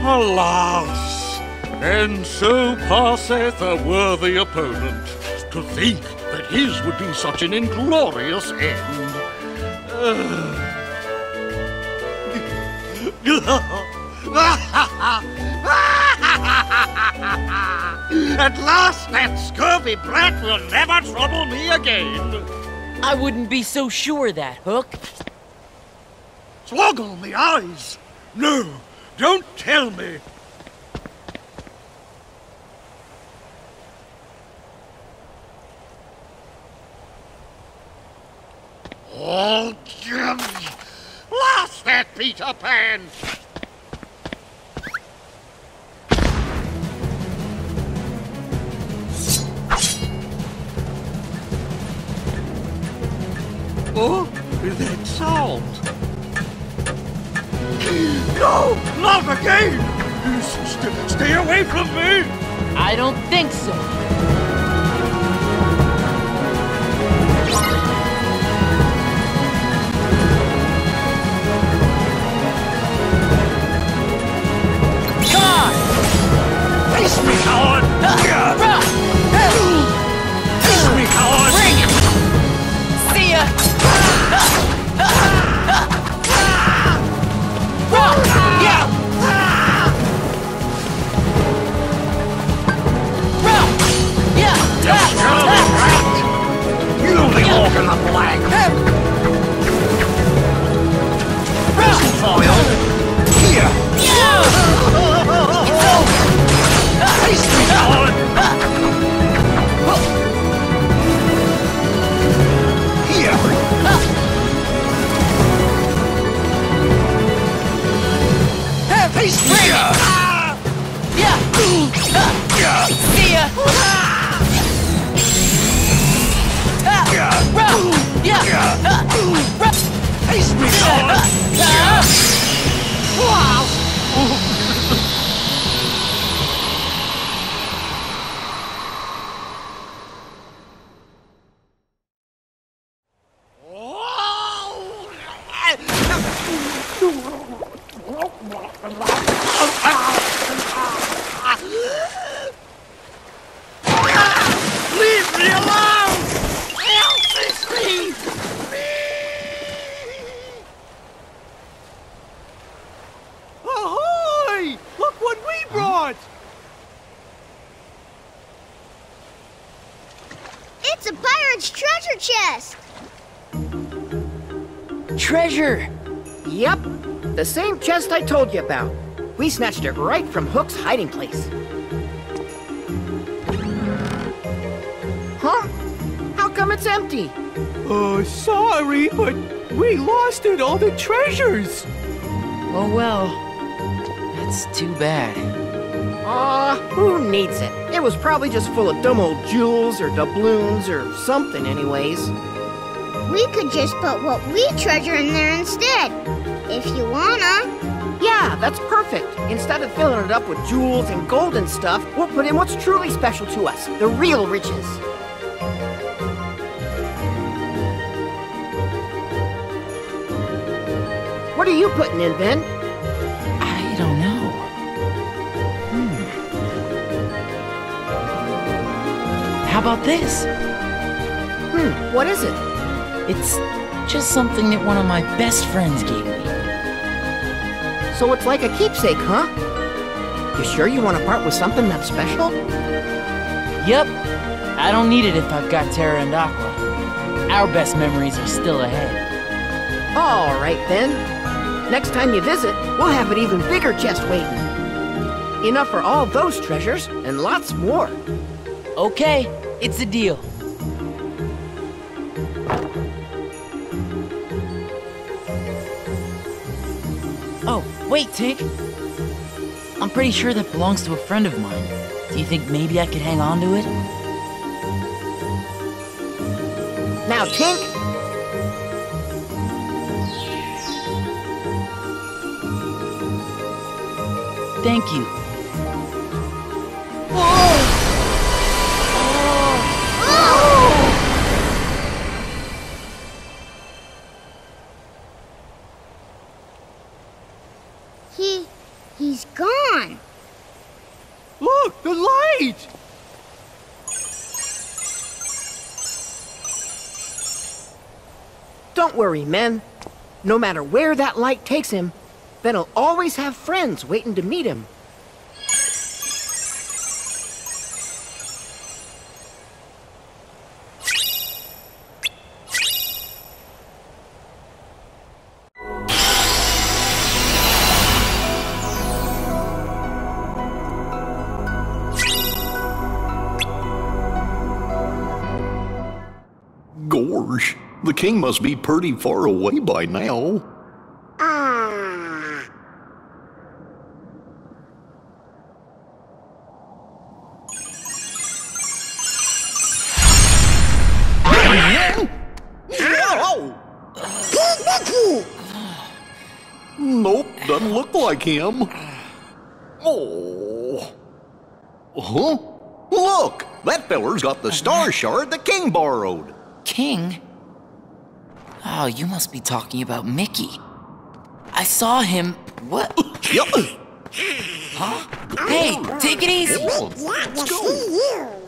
Alas, and so passeth a worthy opponent. To think that his would be such an inglorious end. At last, that scurvy brat will never trouble me again. I wouldn't be so sure that, Hook. Swoggle me eyes! No, don't tell me! Oh, Jim! Lost that Peter Pan! Oh, is that sound! No! Not again! Stay away from me! I don't think so. A treasure chest! Treasure! Yep, the same chest I told you about. We snatched it right from Hook's hiding place. Huh? How come it's empty? Oh, sorry, but we lost it, all the treasures! Oh well. That's too bad. Aw, who needs it? It was probably just full of dumb old jewels or doubloons or something anyways. We could just put what we treasure in there instead. If you wanna. Yeah, that's perfect. Instead of filling it up with jewels and gold and stuff, we'll put in what's truly special to us, the real riches. What are you putting in, Ven? How about this? Hmm, what is it? It's just something that one of my best friends gave me. So it's like a keepsake, huh? You sure you want to part with something that's special? Yep. I don't need it if I've got Terra and Aqua. Our best memories are still ahead. All right then. Next time you visit, we'll have an even bigger chest waiting. Enough for all those treasures and lots more. Okay, it's a deal. Oh, wait, Tink. I'm pretty sure that belongs to a friend of mine. Do you think maybe I could hang on to it? Now, Tink, Thank you. He's gone. Look, the light! Don't worry, men. No matter where that light takes him, Ven'll always have friends waiting to meet him. The king must be pretty far away by now. Nope, doesn't look like him. Oh. Huh? Look! That feller's got the star shard the king borrowed. King? Oh, you must be talking about Mickey. I saw him. What? Huh? Hey, take it easy. Let's go.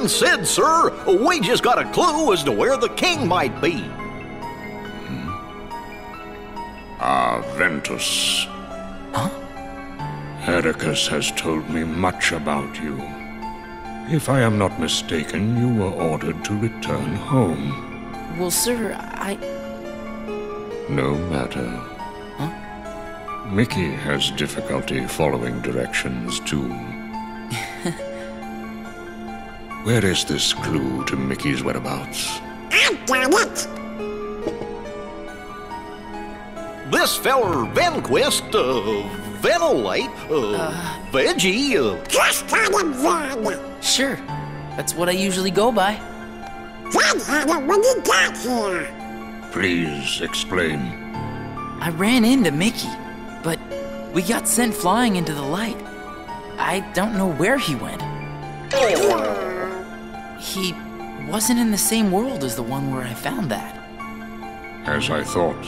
Yen Sid, sir, we just got a clue as to where the king might be. Ah, Ventus. Huh? Eraqus has told me much about you. If I am not mistaken, you were ordered to return home. Well, sir, I. No matter. Huh? Mickey has difficulty following directions, too. Where is this clue to Mickey's whereabouts? This feller Venquist, uh, Ventilate, uh, Veggie, uh, Just had him then. Sure. That's what I usually go by. Dad had it when he got here. Please explain. I ran into Mickey, but we got sent flying into the light. I don't know where he went. He wasn't in the same world as the one where I found that. As I thought,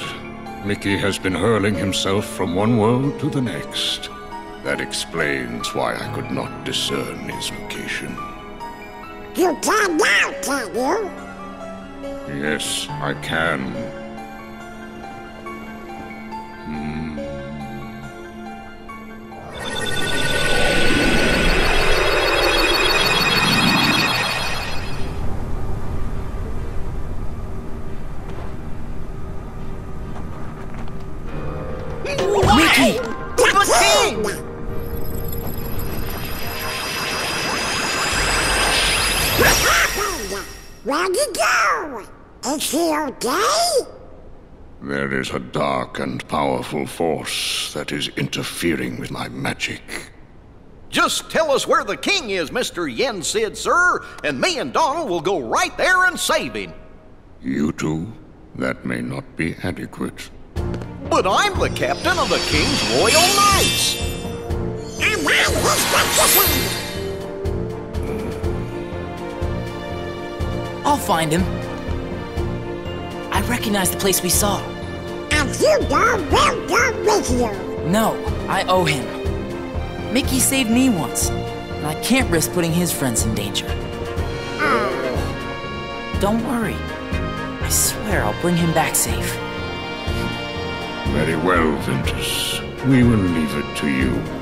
Mickey has been hurling himself from one world to the next. That explains why I could not discern his location. You can now, can you? Yes, I can. Where'd he go? Is he okay? There is a dark and powerful force that is interfering with my magic. just tell us where the king is, Mr. Yen Sid, sir, and me and Donald will go right there and save him. You two? That may not be adequate. But I'm the captain of the king's royal knights. And I'm his magician! I'll find him. I recognize the place we saw. And you know we'll go with you. No, I owe him. Mickey saved me once, and I can't risk putting his friends in danger. Oh. Don't worry. I swear I'll bring him back safe. Very well, Ventus. We will leave it to you.